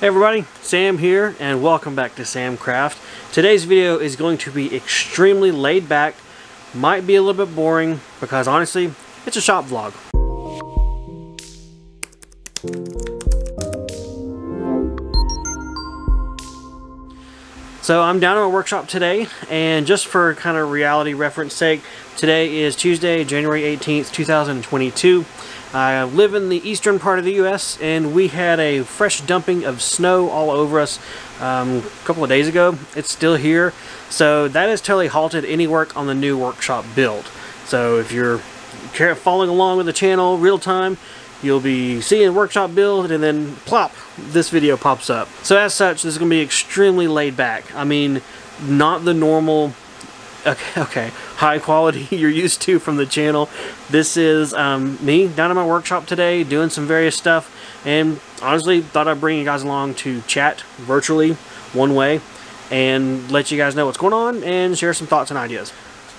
Hey everybody, Sam here and welcome back to Samcraft. Today's video is going to be extremely laid back, might be a little bit boring because honestly, it's a shop vlog. So I'm down at my workshop today and just for kind of reality reference sake, today is Tuesday, January 18th, 2022. I live in the eastern part of the U.S. and we had a fresh dumping of snow all over us um, a couple of days ago. It's still here, so that has totally halted any work on the new workshop build. So if you're following along with the channel real time, you'll be seeing workshop build and then plop, this video pops up. So as such, this is going to be extremely laid back. I mean, not the normal okay, okay, high quality you're used to from the channel. This is um, me down in my workshop today doing some various stuff and honestly thought I'd bring you guys along to chat virtually one way and let you guys know what's going on and share some thoughts and ideas.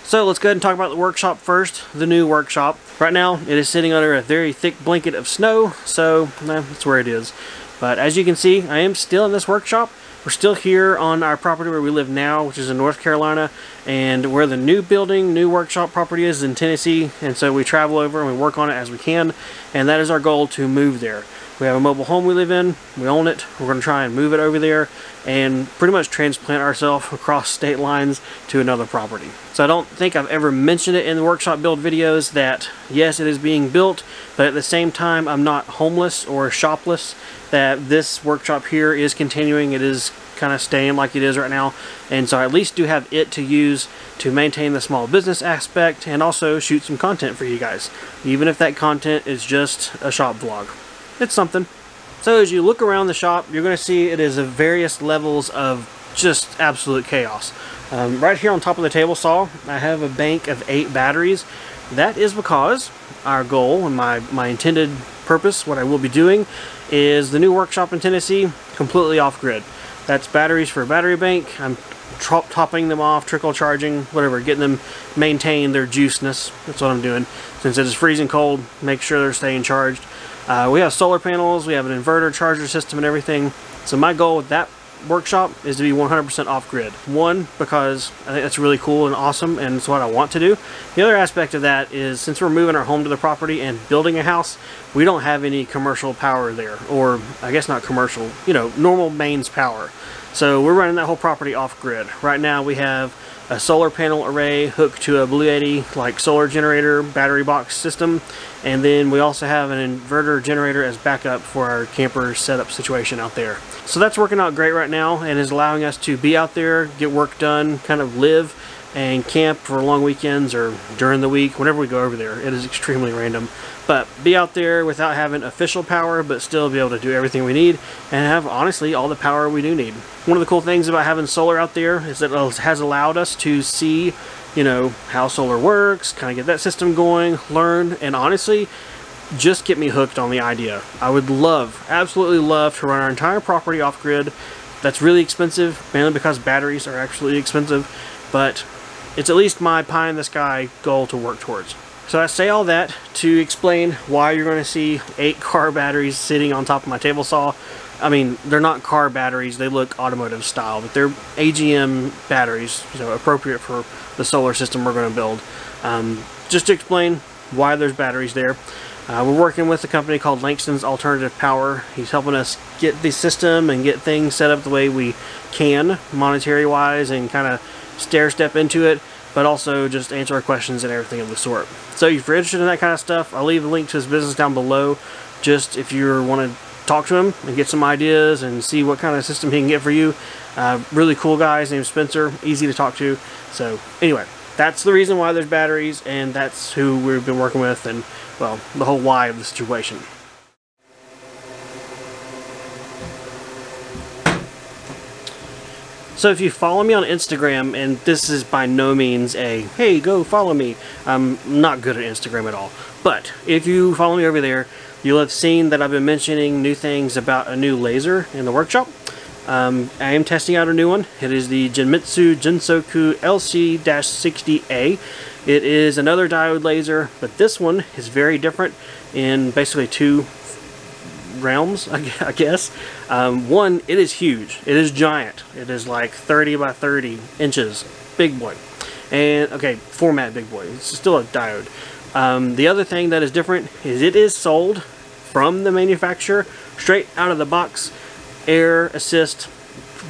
So let's go ahead and talk about the workshop first, the new workshop. Right now it is sitting under a very thick blanket of snow, so eh, that's where it is. But as you can see, I am still in this workshop. We're still here on our property where we live now, which is in North Carolina, and where the new building, new workshop property is in Tennessee, and so we travel over and we work on it as we can, and that is our goal to move there. We have a mobile home we live in, we own it, we're going to try and move it over there, and pretty much transplant ourselves across state lines to another property. So I don't think I've ever mentioned it in the workshop build videos that yes it is being built but at the same time I'm not homeless or shopless that this workshop here is continuing it is kind of staying like it is right now and so I at least do have it to use to maintain the small business aspect and also shoot some content for you guys even if that content is just a shop vlog it's something so as you look around the shop, you're going to see it is of various levels of just absolute chaos. Um, right here on top of the table saw, I have a bank of eight batteries. That is because our goal and my, my intended purpose, what I will be doing, is the new workshop in Tennessee completely off-grid. That's batteries for a battery bank. I'm topping them off, trickle charging, whatever, getting them maintain their juiciness. That's what I'm doing. Since it is freezing cold, make sure they're staying charged. Uh, we have solar panels, we have an inverter charger system and everything. So my goal with that workshop is to be 100% off-grid. One, because I think that's really cool and awesome and it's what I want to do. The other aspect of that is since we're moving our home to the property and building a house, we don't have any commercial power there. Or, I guess not commercial, you know, normal mains power. So we're running that whole property off-grid. Right now we have a solar panel array hooked to a Bluetti like solar generator battery box system and then we also have an inverter generator as backup for our camper setup situation out there. So that's working out great right now and is allowing us to be out there, get work done, kind of live and camp for long weekends or during the week, whenever we go over there. It is extremely random. But be out there without having official power, but still be able to do everything we need and have, honestly, all the power we do need. One of the cool things about having solar out there is that it has allowed us to see, you know, how solar works, kind of get that system going, learn, and honestly, just get me hooked on the idea. I would love, absolutely love to run our entire property off-grid. That's really expensive, mainly because batteries are actually expensive, but it's at least my pie-in-the-sky goal to work towards. So I say all that to explain why you're going to see eight car batteries sitting on top of my table saw. I mean, they're not car batteries, they look automotive style, but they're AGM batteries, so appropriate for the solar system we're going to build. Um, just to explain why there's batteries there. Uh, we're working with a company called Langston's Alternative Power. He's helping us get the system and get things set up the way we can, monetary wise, and kind of stair step into it but also just answer our questions and everything of the sort. So if you're interested in that kind of stuff, I'll leave a link to his business down below just if you want to talk to him and get some ideas and see what kind of system he can get for you. Uh, really cool guy, his name's Spencer, easy to talk to. So anyway, that's the reason why there's batteries and that's who we've been working with and, well, the whole why of the situation. So if you follow me on Instagram, and this is by no means a, hey, go follow me. I'm not good at Instagram at all. But if you follow me over there, you'll have seen that I've been mentioning new things about a new laser in the workshop. Um, I am testing out a new one. It is the Genmitsu Jinsoku LC-60A. It is another diode laser, but this one is very different in basically two realms, I guess. Um, one, it is huge. It is giant. It is like 30 by 30 inches. Big boy. And, okay, format big boy. It's still a diode. Um, the other thing that is different is it is sold from the manufacturer, straight out of the box, air assist,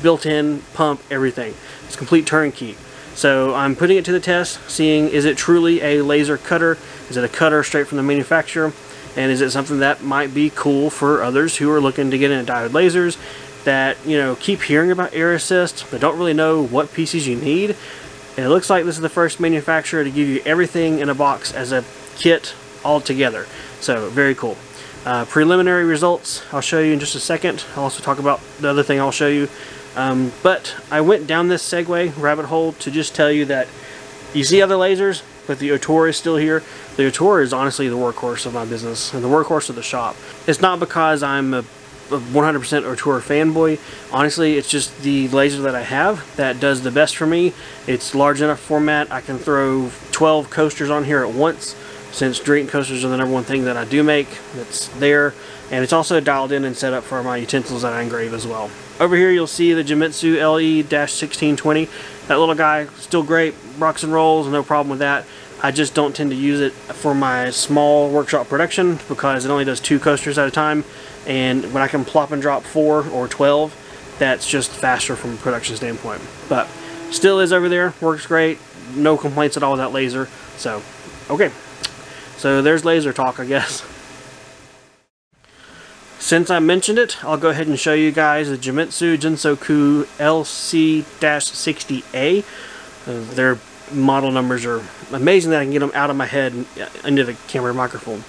built-in pump, everything. It's complete turnkey. So I'm putting it to the test, seeing is it truly a laser cutter? Is it a cutter straight from the manufacturer? And is it something that might be cool for others who are looking to get into diode lasers that, you know, keep hearing about air assist but don't really know what pieces you need? And it looks like this is the first manufacturer to give you everything in a box as a kit all together. So very cool. Uh, preliminary results I'll show you in just a second. I'll also talk about the other thing I'll show you. Um, but I went down this segue rabbit hole to just tell you that you see other lasers, but the Ortur is still here. The Ortur is honestly the workhorse of my business and the workhorse of the shop. It's not because I'm a 100% Ortur fanboy. Honestly, it's just the laser that I have that does the best for me. It's large enough format. I can throw 12 coasters on here at once since drink coasters are the number one thing that I do make that's there. And it's also dialed in and set up for my utensils that I engrave as well. Over here you'll see the Genmitsu LE-1620. That little guy, still great, rocks and rolls, no problem with that. I just don't tend to use it for my small workshop production because it only does two coasters at a time. And when I can plop and drop four or 12, that's just faster from a production standpoint. But still is over there, works great, no complaints at all with that laser. So, okay. So there's laser talk, I guess. Since I mentioned it, I'll go ahead and show you guys the Genmitsu Jinsoku LC-60A. Uh, their model numbers are amazing that I can get them out of my head into the camera microphone.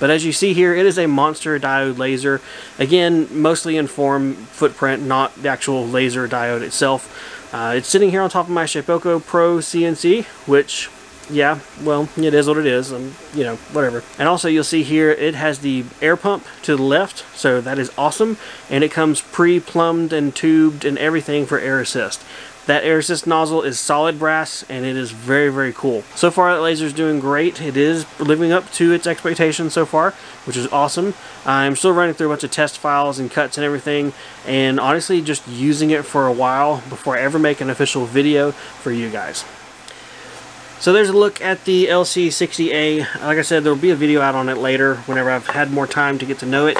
But as you see here, it is a monster diode laser. Again, mostly in form footprint, not the actual laser diode itself. Uh, it's sitting here on top of my Shapeoko Pro CNC, which yeah, well, it is what it is, and you know, whatever. And also you'll see here, it has the air pump to the left, so that is awesome, and it comes pre-plumbed and tubed and everything for air assist. That air assist nozzle is solid brass, and it is very, very cool. So far, that laser is doing great. It is living up to its expectations so far, which is awesome. I'm still running through a bunch of test files and cuts and everything, and honestly, just using it for a while before I ever make an official video for you guys. So there's a look at the LC60A. Like I said, there will be a video out on it later whenever I've had more time to get to know it.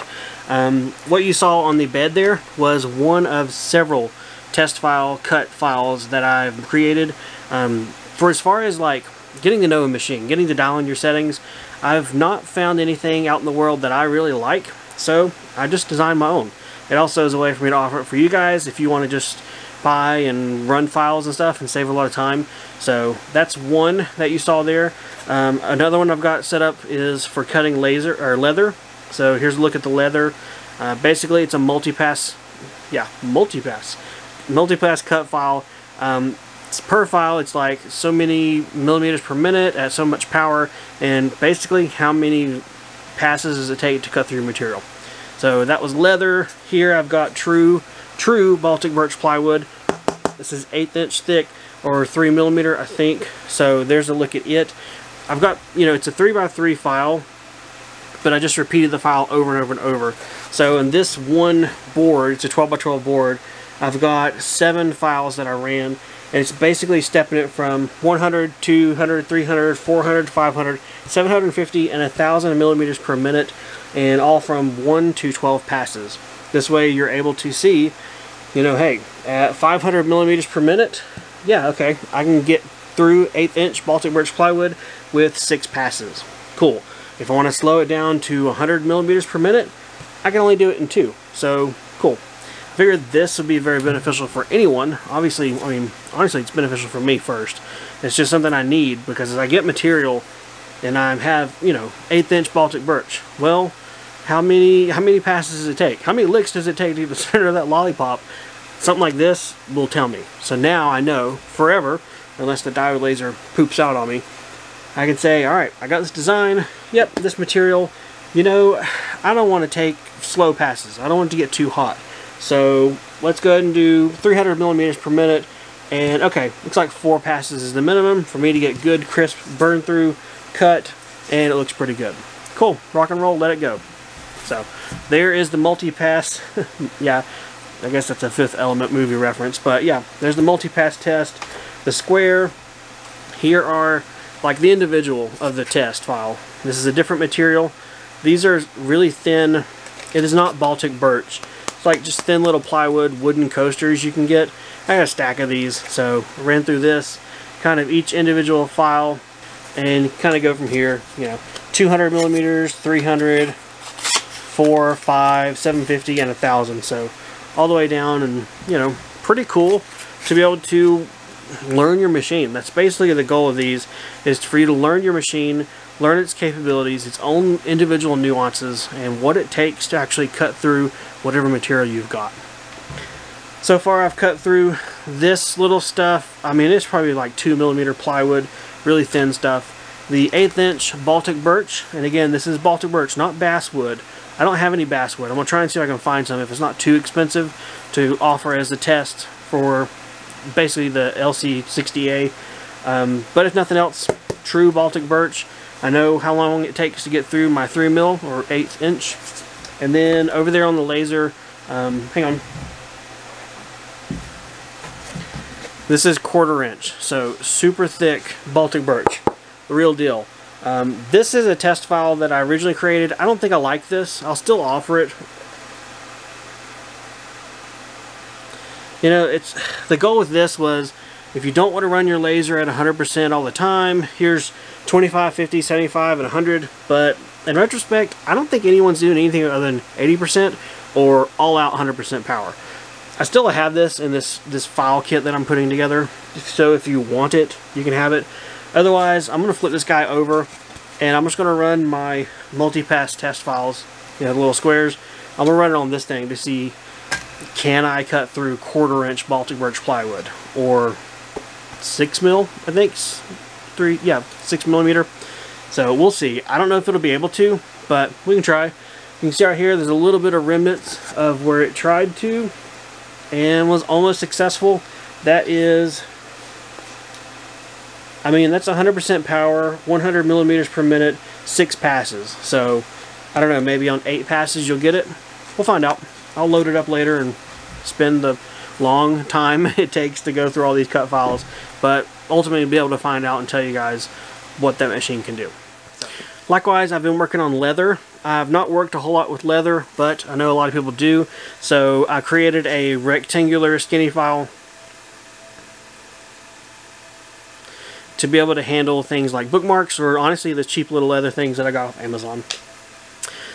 Um, what you saw on the bed there was one of several test file cut files that I've created. Um, for as far as like getting to know a machine, getting to dial in your settings, I've not found anything out in the world that I really like. So I just designed my own. It also is a way for me to offer it for you guys if you want to just buy and run files and stuff and save a lot of time. So that's one that you saw there. Um, another one I've got set up is for cutting laser or leather. So here's a look at the leather. Uh, basically, it's a multi-pass, yeah, multi-pass, multi-pass cut file. Um, per file, it's like so many millimeters per minute at so much power, and basically how many passes does it take to cut through material. So that was leather. Here I've got true true Baltic birch plywood. This is eighth inch thick or three millimeter, I think. So there's a look at it. I've got, you know, it's a three by three file, but I just repeated the file over and over and over. So in this one board, it's a 12 by 12 board, I've got seven files that I ran, and it's basically stepping it from 100, 200, 300, 400, 500, 750, and 1,000 millimeters per minute, and all from 1 to 12 passes. This way you're able to see, you know, hey, at 500 millimeters per minute, yeah, okay, I can get through eighth inch Baltic birch plywood with six passes. Cool. If I want to slow it down to 100 millimeters per minute, I can only do it in two. So, cool. Figured this would be very beneficial for anyone. Obviously, I mean, honestly, it's beneficial for me first. It's just something I need because as I get material and I have, you know, eighth inch Baltic birch, well, how many how many passes does it take? How many licks does it take to get the center of that lollipop? Something like this will tell me. So now I know forever, unless the diode laser poops out on me, I can say, alright, I got this design, yep, this material, you know, I don't want to take slow passes. I don't want to get too hot. So let's go ahead and do 300 millimeters per minute. And okay, looks like four passes is the minimum for me to get good, crisp, burn through cut, and it looks pretty good. Cool, rock and roll, let it go. So there is the multi-pass. yeah, I guess that's a Fifth Element movie reference. But yeah, there's the multi-pass test. The square. Here are like the individual of the test file. This is a different material. These are really thin. It is not Baltic birch. Like just thin little plywood wooden coasters you can get. I got a stack of these, so I ran through this, kind of each individual file, and kind of go from here, you know, 200 millimeters, 300, 4, 5, 750, and 1,000. So all the way down, and you know, pretty cool to be able to learn your machine. That's basically the goal of these, is for you to learn your machine, learn its capabilities, its own individual nuances, and what it takes to actually cut through whatever material you've got. So far I've cut through this little stuff. I mean, it's probably like 2 millimeter plywood, really thin stuff. The eighth inch Baltic birch, and again, this is Baltic birch, not basswood. I don't have any basswood. I'm to try and see if I can find some if it's not too expensive to offer as a test for basically the LC60A. Um, but if nothing else, true Baltic birch. I know how long it takes to get through my 3 mil or 8 inch. And then over there on the laser, um, hang on. This is quarter inch, so super thick Baltic birch. The real deal. Um, this is a test file that I originally created. I don't think I like this. I'll still offer it. You know, it's the goal with this was if you don't want to run your laser at 100% all the time, here's 25, 50, 75, and 100. But in retrospect, I don't think anyone's doing anything other than 80% or all out 100% power. I still have this in this, this file kit that I'm putting together. So if you want it, you can have it. Otherwise, I'm going to flip this guy over and I'm just going to run my multi-pass test files, you know, the little squares. I'm going to run it on this thing to see can I cut through quarter inch Baltic birch plywood or six mil, I think, three, yeah, six millimeter. So we'll see. I don't know if it'll be able to, but we can try. You can see right here, there's a little bit of remnants of where it tried to and was almost successful. That is, I mean, that's 100% power, 100 millimeters per minute, six passes. So, I don't know, maybe on eight passes you'll get it. We'll find out. I'll load it up later and spend the long time it takes to go through all these cut files. But ultimately be able to find out and tell you guys what that machine can do. Likewise, I've been working on leather. I've not worked a whole lot with leather, but I know a lot of people do. So I created a rectangular skinny file to be able to handle things like bookmarks or honestly the cheap little leather things that I got off Amazon.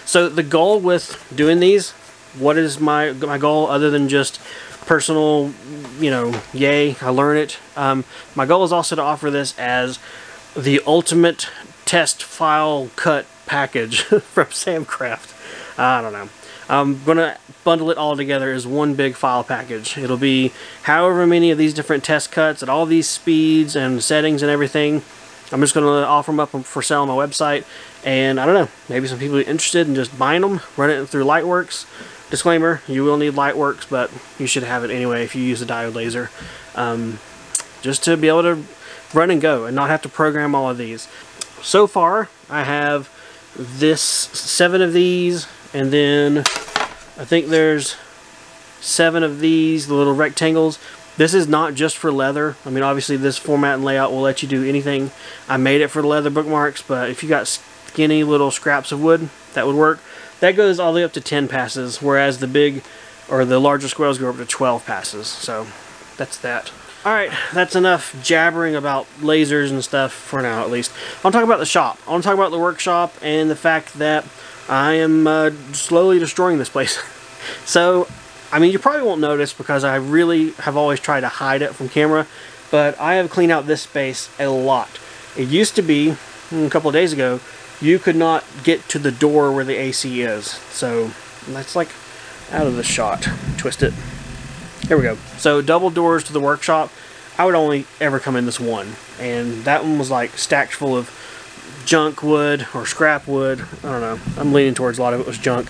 So the goal with doing these, what is my my goal other than just personal, you know, yay, I learn it. Um, my goal is also to offer this as the ultimate test file cut package from Samcraft. I don't know. I'm going to bundle it all together as one big file package. It'll be however many of these different test cuts at all these speeds and settings and everything. I'm just going to offer them up for sale on my website. And I don't know, maybe some people are interested in just buying them, running it through LightBurn. Disclaimer, you will need LightBurn, but you should have it anyway if you use a diode laser. Um, just to be able to run and go and not have to program all of these. So far, I have this seven of these and then I think there's seven of these the little rectangles this is not just for leather I mean obviously this format and layout will let you do anything I made it for the leather bookmarks but if you got skinny little scraps of wood that would work that goes all the way up to 10 passes whereas the big or the larger squirrels go up to 12 passes so that's that Alright, that's enough jabbering about lasers and stuff for now, at least. I want to talk about the shop. I want to talk about the workshop and the fact that I am uh, slowly destroying this place. so, I mean, you probably won't notice because I really have always tried to hide it from camera, but I have cleaned out this space a lot. It used to be, hmm, a couple of days ago, you could not get to the door where the AC is. So, that's like out of the shot. Twist it. Here we go. So double doors to the workshop. I would only ever come in this one. And that one was like stacked full of junk wood or scrap wood. I don't know. I'm leaning towards a lot of it was junk.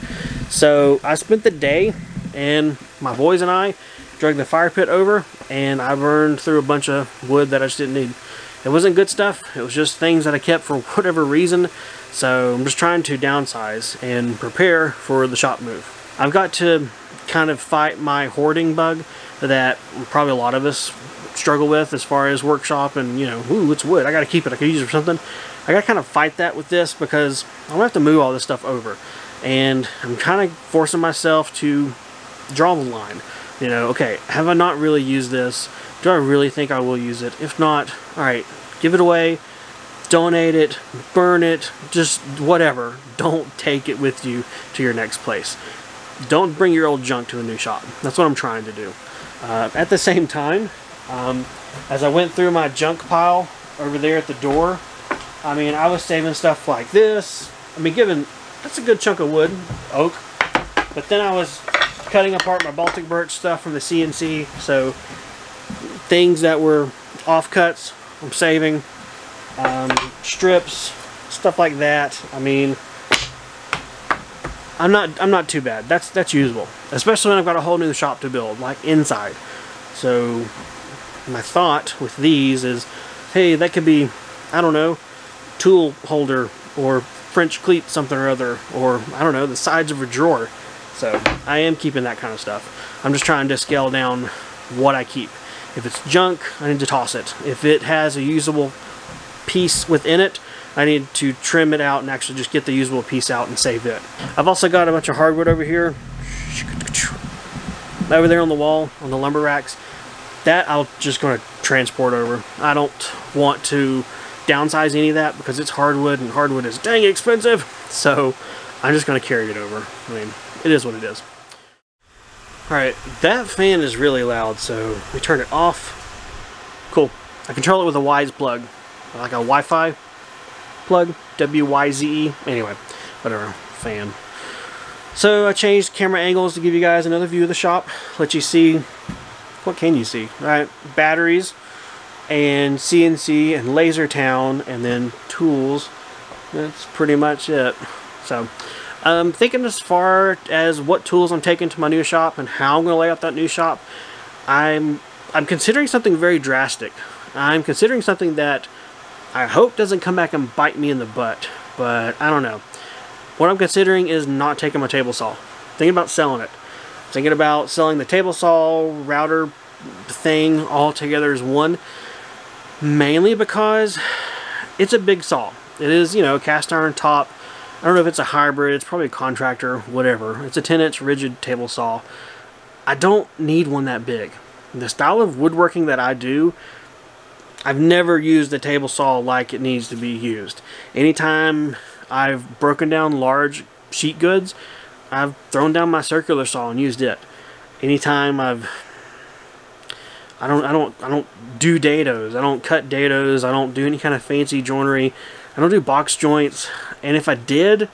So I spent the day and my boys and I dragged the fire pit over and I burned through a bunch of wood that I just didn't need. It wasn't good stuff. It was just things that I kept for whatever reason. So I'm just trying to downsize and prepare for the shop move. I've got to kind of fight my hoarding bug that probably a lot of us struggle with as far as workshop and, you know, ooh, it's wood. I got to keep it. I could use it for something. I got to kind of fight that with this because I'm to have to move all this stuff over. And I'm kind of forcing myself to draw the line. You know, okay, have I not really used this? Do I really think I will use it? If not, alright, give it away, donate it, burn it, just whatever. Don't take it with you to your next place. Don't bring your old junk to a new shop. That's what I'm trying to do. Uh, at the same time, um, as I went through my junk pile over there at the door, I mean, I was saving stuff like this. I mean, given that's a good chunk of wood, oak. But then I was cutting apart my Baltic birch stuff from the CNC, so things that were offcuts, I'm saving. Um, strips, stuff like that. I mean, I'm not I'm not too bad. That's that's usable, especially when I've got a whole new shop to build, like inside. So my thought with these is, hey, that could be, I don't know, tool holder or French cleat something or other, or I don't know, the sides of a drawer. So I am keeping that kind of stuff. I'm just trying to scale down what I keep. If it's junk, I need to toss it. If it has a usable piece within it, I need to trim it out and actually just get the usable piece out and save it. I've also got a bunch of hardwood over here. Over there on the wall, on the lumber racks. That I'm just going to transport over. I don't want to downsize any of that because it's hardwood and hardwood is dang expensive. So I'm just going to carry it over. I mean, it is what it is. Alright, that fan is really loud, so we turn it off. Cool. I control it with a Wyze plug. Like a Wi-Fi plug. W-Y-Z-E. Anyway, whatever. Fan. So I changed camera angles to give you guys another view of the shop. Let you see, what can you see? Right, batteries and CNC and Laser Town and then tools. That's pretty much it. So I'm thinking as far as what tools I'm taking to my new shop and how I'm going to lay out that new shop. I'm I'm considering something very drastic. I'm considering something that I hope doesn't come back and bite me in the butt, but I don't know. What I'm considering is not taking my table saw. Thinking about selling it. Thinking about selling the table saw router thing all together as one. Mainly because it's a big saw. It is, you know, cast iron top. I don't know if it's a hybrid. It's probably a contractor, whatever. It's a 10 inch Ridgid table saw. I don't need one that big. The style of woodworking that I do I've never used a table saw like it needs to be used. Anytime I've broken down large sheet goods, I've thrown down my circular saw and used it. Anytime I've I don't I don't I don't do dados. I don't cut dados. I don't do any kind of fancy joinery. I don't do box joints. And if I did,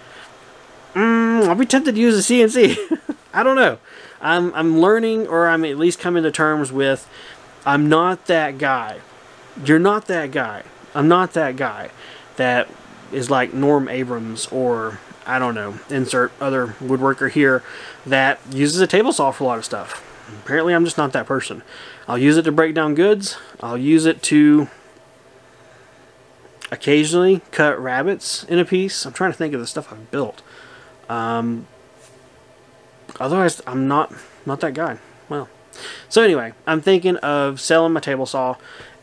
mm, I'll be tempted to use a CNC. I don't know. I'm I'm learning or I'm at least coming to terms with I'm not that guy you're not that guy. I'm not that guy that is like Norm Abrams or I don't know, insert other woodworker here that uses a table saw for a lot of stuff. Apparently I'm just not that person. I'll use it to break down goods. I'll use it to occasionally cut rabbets in a piece. I'm trying to think of the stuff I've built. Um, otherwise, I'm not not that guy. Well, so anyway, I'm thinking of selling my table saw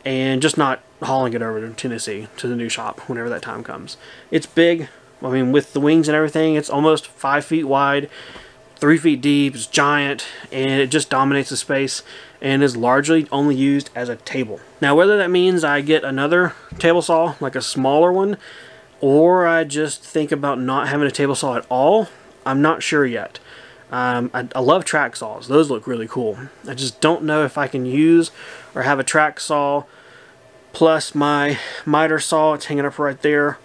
and just not hauling it over to Tennessee to the new shop whenever that time comes. It's big. I mean, with the wings and everything, it's almost five feet wide, three feet deep. It's giant, and it just dominates the space and is largely only used as a table. Now, whether that means I get another table saw, like a smaller one, or I just think about not having a table saw at all, I'm not sure yet. Um, I, I, love track saws. Those look really cool. I just don't know if I can use or have a track saw plus my miter saw. It's hanging up right there.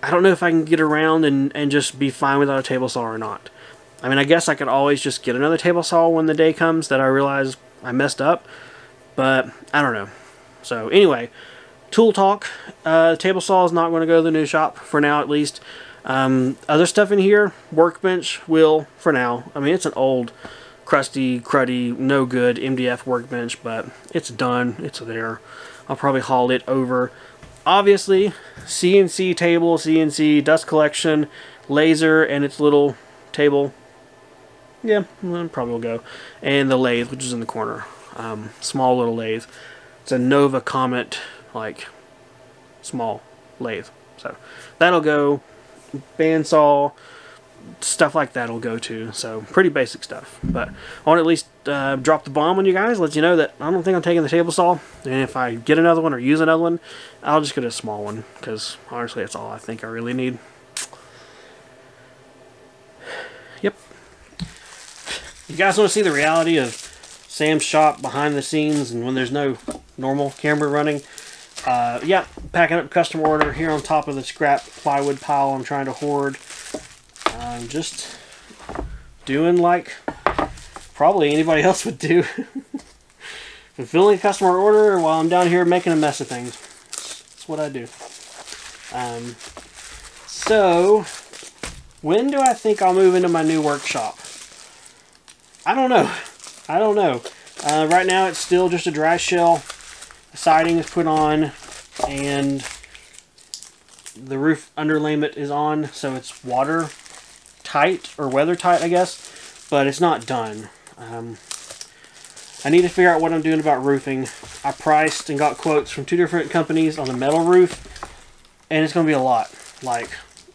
I don't know if I can get around and, and just be fine without a table saw or not. I mean, I guess I could always just get another table saw when the day comes that I realize I messed up. But I don't know. So anyway, tool talk. Uh, table saw is not going to go to the new shop for now at least. Um, other stuff in here, workbench will for now. I mean, it's an old crusty, cruddy, no good MDF workbench, but it's done. It's there. I'll probably haul it over. Obviously, CNC table, CNC dust collection, laser, and its little table. Yeah, probably will go. And the lathe, which is in the corner. Um, small little lathe. It's a Nova Comet, like, small lathe. So, that'll go. Bandsaw, stuff like that will go to. So pretty basic stuff. But I want to at least uh, drop the bomb on you guys, let you know that I don't think I'm taking the table saw. And if I get another one or use another one, I'll just get a small one. Because honestly, that's all I think I really need. You guys want to see the reality of Sam's shop behind the scenes and when there's no normal camera running? Uh, yeah, packing up custom order here on top of the scrap plywood pile I'm trying to hoard. I'm just doing like probably anybody else would do. Fulfilling a customer order while I'm down here making a mess of things. That's what I do. Um, so, when do I think I'll move into my new workshop? I don't know. I don't know. Uh, right now it's still just a dry shell. The siding is put on and the roof underlayment is on so it's water tight or weather tight, I guess, but it's not done. Um, I need to figure out what I'm doing about roofing. I priced and got quotes from two different companies on the metal roof, and it's going to be a lot. Like,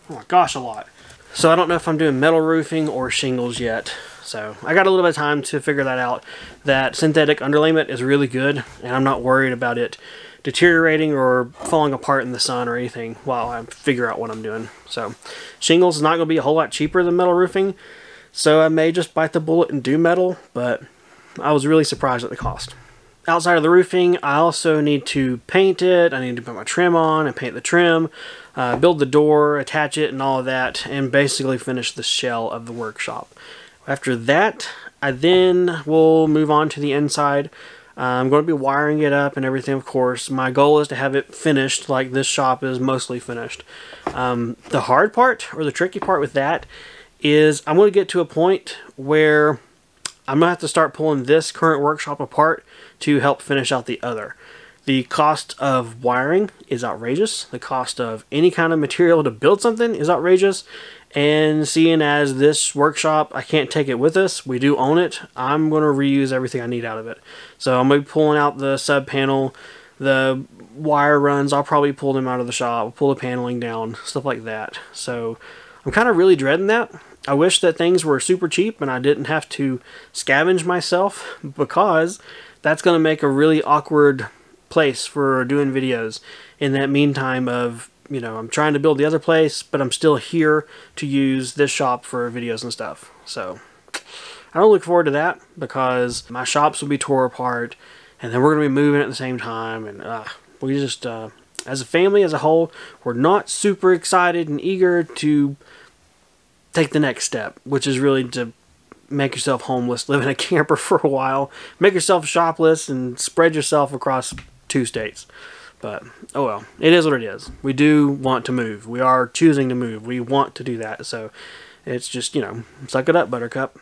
oh my gosh, a lot. So I don't know if I'm doing metal roofing or shingles yet. So I got a little bit of time to figure that out. That synthetic underlayment is really good, and I'm not worried about it deteriorating or falling apart in the sun or anything while I figure out what I'm doing. So shingles is not going to be a whole lot cheaper than metal roofing, so I may just bite the bullet and do metal, but I was really surprised at the cost. Outside of the roofing, I also need to paint it, I need to put my trim on and paint the trim, uh, build the door, attach it and all of that, and basically finish the shell of the workshop. After that, I then will move on to the inside. Uh, I'm going to be wiring it up and everything, of course. My goal is to have it finished like this shop is mostly finished. Um, the hard part, or the tricky part with that, is I'm going to get to a point where I'm going to have to start pulling this current workshop apart to help finish out the other. The cost of wiring is outrageous. The cost of any kind of material to build something is outrageous. And seeing as this workshop, I can't take it with us, we do own it, I'm going to reuse everything I need out of it. So I'm going to be pulling out the sub panel, the wire runs, I'll probably pull them out of the shop, pull the paneling down, stuff like that. So I'm kind of really dreading that. I wish that things were super cheap and I didn't have to scavenge myself because that's going to make a really awkward place for doing videos in that meantime of you know, I'm trying to build the other place, but I'm still here to use this shop for videos and stuff. So I don't look forward to that because my shops will be tore apart and then we're going to be moving at the same time. And uh, we just, uh, as a family as a whole, we're not super excited and eager to take the next step, which is really to make yourself homeless, live in a camper for a while, make yourself shopless, and spread yourself across two states. But, oh well, it is what it is. We do want to move. We are choosing to move. We want to do that. So, it's just, you know, suck it up, Buttercup.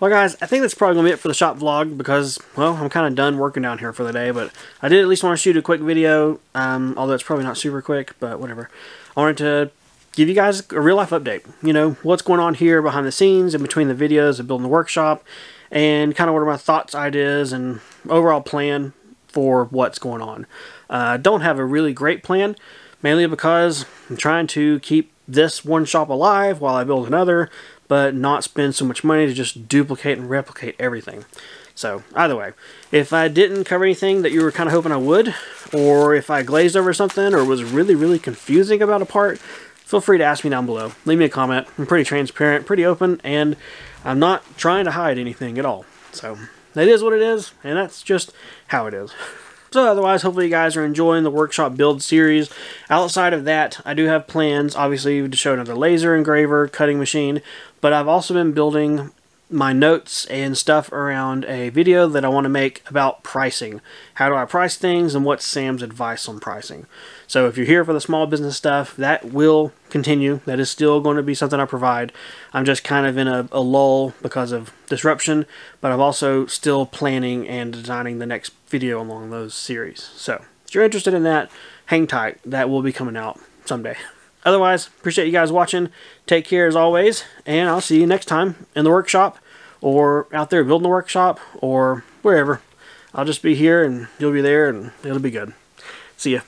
Well, guys, I think that's probably going to be it for the shop vlog because, well, I'm kind of done working down here for the day. But I did at least want to shoot a quick video, um, although it's probably not super quick, but whatever. I wanted to give you guys a real-life update. You know, what's going on here behind the scenes and between the videos of building the workshop and kind of what are my thoughts, ideas, and overall plan for what's going on. I uh, don't have a really great plan, mainly because I'm trying to keep this one shop alive while I build another, but not spend so much money to just duplicate and replicate everything. So, either way, if I didn't cover anything that you were kind of hoping I would, or if I glazed over something or was really, really confusing about a part, feel free to ask me down below. Leave me a comment. I'm pretty transparent, pretty open, and I'm not trying to hide anything at all. So, it is what it is, and that's just how it is. So otherwise, hopefully you guys are enjoying the workshop build series. Outside of that, I do have plans, obviously, to show another laser engraver, cutting machine, but I've also been building my notes and stuff around a video that I want to make about pricing. How do I price things and what's Sam's advice on pricing? So if you're here for the small business stuff, that will continue. That is still going to be something I provide. I'm just kind of in a, a lull because of disruption, but I'm also still planning and designing the next video along those series. So if you're interested in that, hang tight. That will be coming out someday. Otherwise, appreciate you guys watching. Take care as always, and I'll see you next time in the workshop or out there building the workshop or wherever. I'll just be here and you'll be there and it'll be good. See ya.